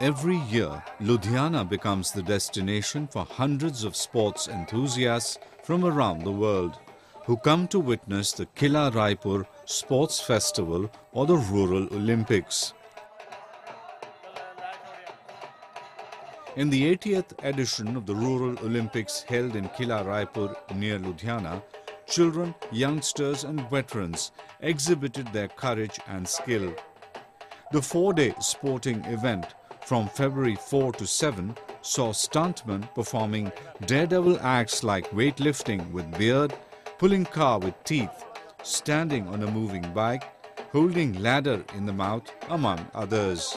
Every year, Ludhiana becomes the destination for hundreds of sports enthusiasts from around the world who come to witness the Kila Raipur Sports Festival or the Rural Olympics. In the 80th edition of the Rural Olympics held in Kila Raipur near Ludhiana, children, youngsters and veterans exhibited their courage and skill. The four-day sporting event from February 4 to 7 saw stuntmen performing daredevil acts like weightlifting with beard, pulling car with teeth, standing on a moving bike, holding ladder in the mouth, among others.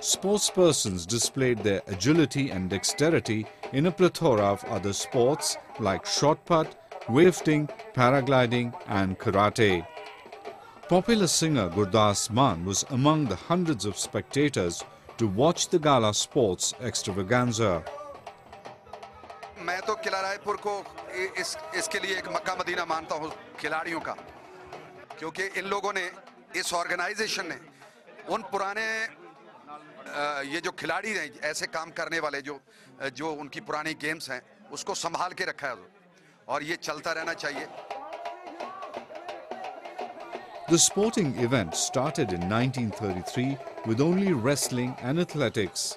sportspersons displayed their agility and dexterity in a plethora of other sports like shot put, weightlifting, paragliding and karate. Popular singer Gurdas Maan was among the hundreds of spectators to watch the gala sports extravaganza. मैं तो किला को इस इसके लिए एक Mecca Medina मानता हूँ खिलाड़ियों का क्योंकि इन लोगों ने इस ऑर्गेनाइजेशन ने उन पुराने ये जो खिलाड़ी हैं ऐसे काम करने वाले जो जो उनकी पुरानी गेम्स हैं उसको संभाल के रखा है और ये चलता रहना चाहिए The sporting event started in 1933 with only wrestling and athletics.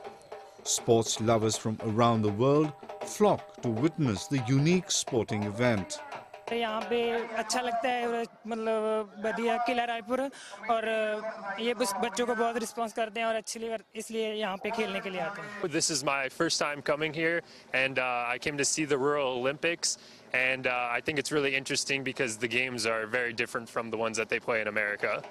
Sports lovers from around the world flock to witness the unique sporting event. यहाँ पे अच्छा लगता है मतलब बढ़िया किला रायपुर और ये बच्चों को बहुत रिस्पांस करते हैं और अच्छी इसलिए यहाँ पे खेलने के लिए आते हैं This is my first time coming here and uh, I came to see the Rural Olympics and uh, I think it's really interesting because the games are very different from the ones that they play in America.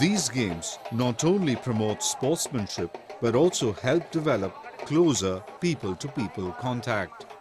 These games not only promote sportsmanship but also help develop closer people-to-people -people contact.